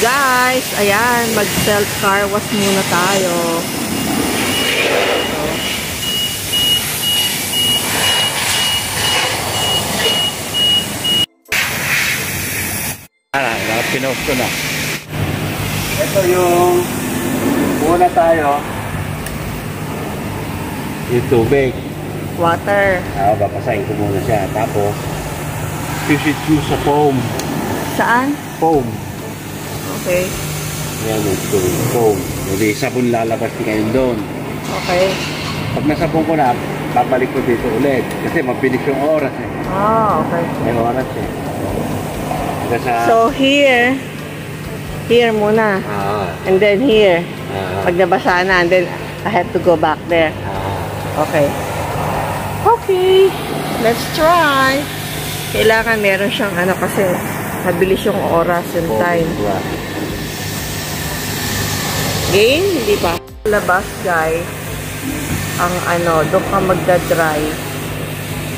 guys, ayan, mag self car wash muna tayo. Ah, pinost ko na. Ito yung muna tayo. Yung tubig. Water. Ah, babasahin ko muna siya. Tapos, you should use a foam. Saan? Foam. Okay. Yan yung tubig. Foam. Hindi sabon lalabas din ngayon doon. Okay. Pag nasabon ko na, babalik ko dito ulit. Kasi mabilis yung oras eh. Ah, okay. May oras eh. Hanggang sa... So here, here muna. ah, And then here. ah, Pag nabasa na, and then I have to go back there. ah. Okay. Okay. Let's try. Kailangan meron siyang ano kasi mabilis yung oras and Foam time. Game? Hindi pa. Labas, guys. Ang ano, doon ka magda-dry.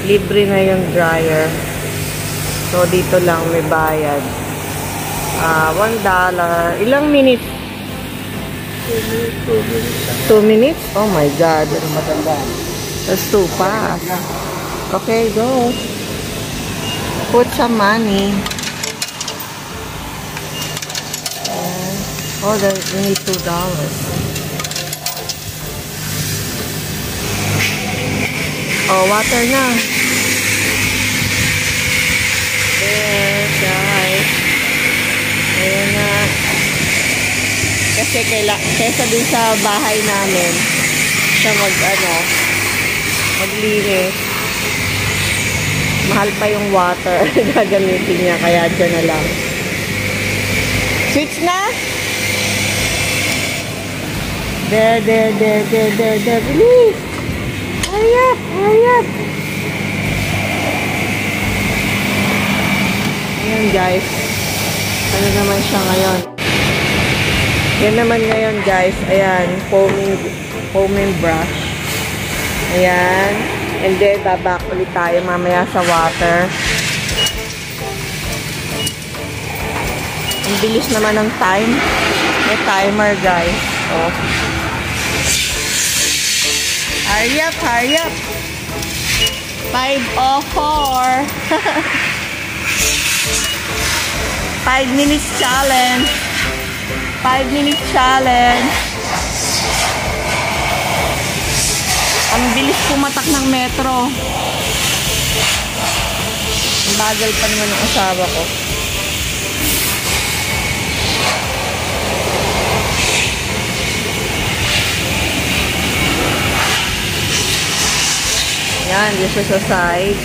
Libre na yung dryer. So, dito lang may bayad. Ah, one dollar. Ilang minutes? Two minutes, two minutes? Oh my God. That's too fast. Okay, go. Put some money. Oh, there, you need two dollars. Oh, water na. There, guys. Ayan na. Kasi kaila, kesa dun sa bahay namin, siya mag, ano, maglinis. Mahal pa yung water. Gagamitin niya, kaya dyan na lang. Switch na? There, there, there, there, there, there. Bilis! Hurry up! Hurry up! Ayan guys. Ano naman siya ngayon? Yan naman ngayon guys. Ayan. Foaming, foaming brush. Ayan. And then, babak ulit tayo mamaya sa water. Ang bilis naman ng time. May timer guys. Oh. Hurry up, hurry up. 504. 5 minutes challenge. 5 minutes challenge. Ang bilis pumatak ng metro. Ang bagal pa naman ng asawa ko. Yan, dito siya sa side.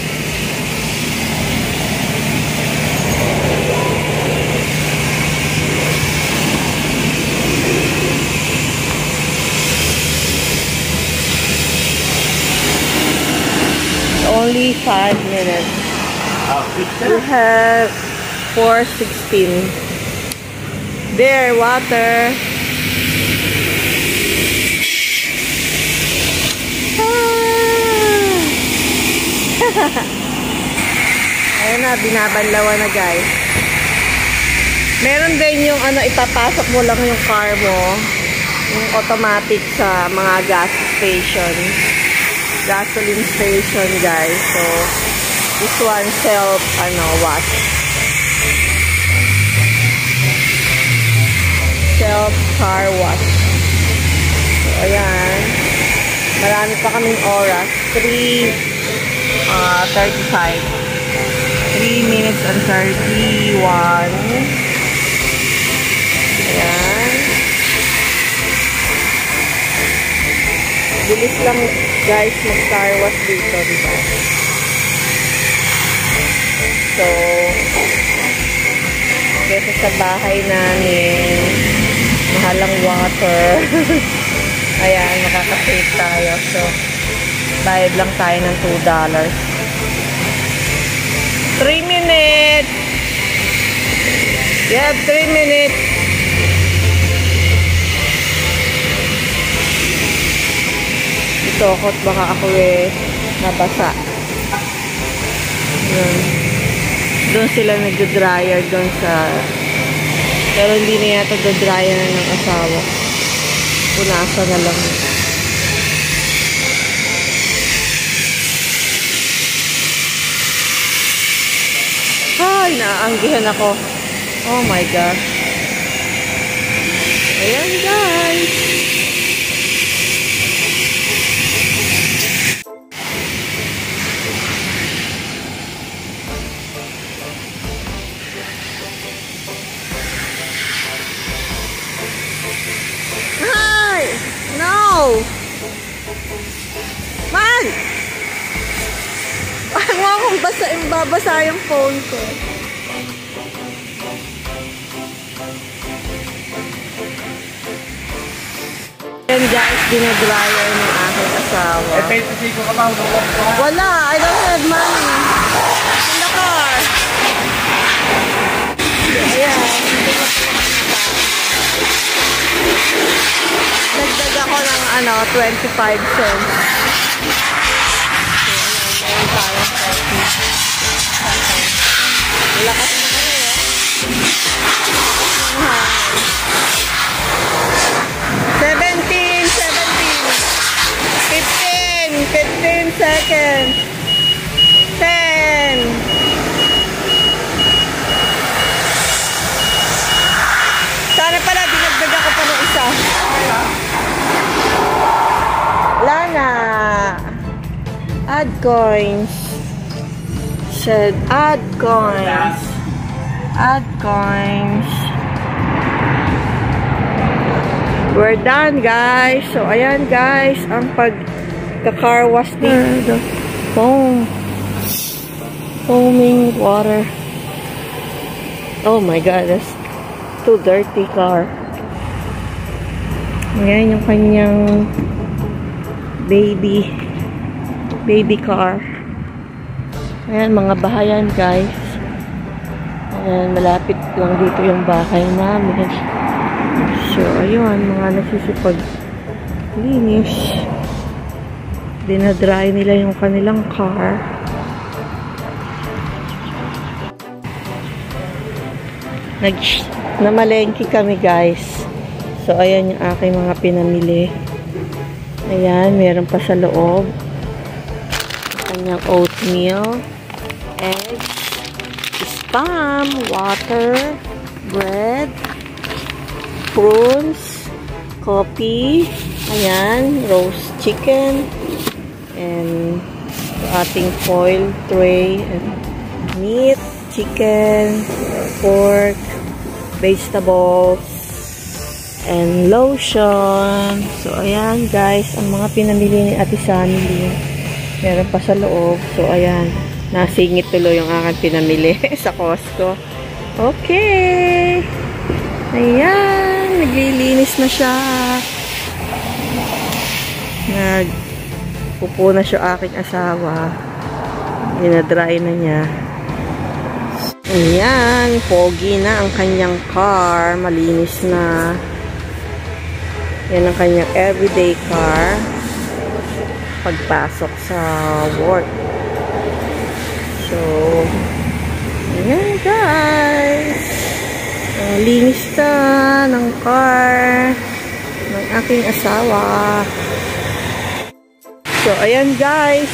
Only 5 minutes. We have 416. There, water. Ayun na, binabanlawan na guys. Meron din yung ano, ipapasok mo lang yung car mo. Yung automatic sa mga gas station. Gasoline station guys. So, this one self, ano, wash. Self car wash. So, ayan. Marami pa kaming oras. 3, uh, 35. 3 minutes and 31. Ayan. Bilis lang guys mag-car wash dito, diba? So, kesa sa bahay namin, mahalang water. Ayan, makaka-save tayo. So, bayad lang tayo ng $2. 3 minutes! You have 3 minutes. Ito, kot baka ako eh, nabasa. Yun. Doon sila nag-dryer doon sa Pero hindi na yata dadrayan na ng asawa. Punasan na lang. Ay, naaanggihan ako. Oh my gosh. Ayan guys. Hi! No! Man! Huwag akong basa, babasa yung phone ko. Yan guys, dinadryer ng aking asawa. Eh, pay to ko ka ha? Wala, I don't have money. In the car. Ayan. Dagdag ako ng ano, 25 cents. So, ayan, seconds. Ten. Sana pala, dinagdagan ko pa ng isa. Wala na. Add coins. Said, add coins. Add coins. We're done, guys. So, ayan, guys, ang pag-car wash dito. Foam. Foaming water. Oh my God, that's too dirty car. Ayan yung kanyang baby baby car. Ayan, mga bahayan, guys. Ayan, malapit lang dito yung bahay namin. So, ayun, mga nasisipag linis. Dinadry nila yung kanilang car. Nag namalengke kami, guys. So, ayan yung aking mga pinamili. Ayan, meron pa sa loob. Kanyang oatmeal, eggs, spam, water, bread, prunes, coffee, ayan, roast chicken, and ating foil tray, and meat, chicken, pork, vegetables, and lotion. So, ayan guys, ang mga pinamili ni Ate Sandy. Meron pa sa loob. So, ayan. Nasingit tuloy yung aking pinamili sa Costco. Okay. Ayan. Naglilinis na siya. Nagpupo na siya aking asawa. Dinadry na niya. Ayan. Pogi na ang kanyang car. Malinis na. Yan ang kanyang everyday car. Pagpasok sa work. So, ayan guys. Ang linis na ng car ng aking asawa. So, ayan guys.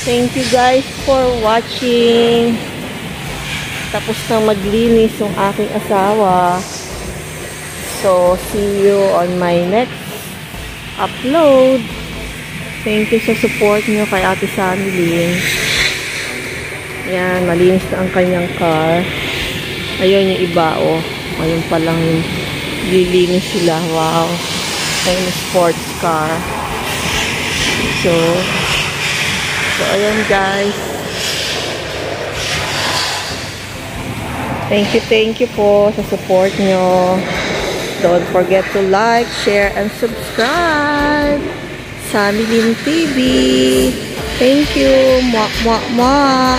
Thank you guys for watching. Tapos na maglinis yung aking asawa. So, see you on my next upload. Thank you sa support nyo kay Ate Sanilin. Yan, malinis na ang kanyang car. Ayun yung iba, oh. Ayun pa lang lilinis sila. Wow. Ayun sports car. So, so ayun guys. Thank you, thank you po sa support nyo. Don't forget to like, share, and subscribe. Sammy Lin TV. Thank you. Mwah, mwah, mwah.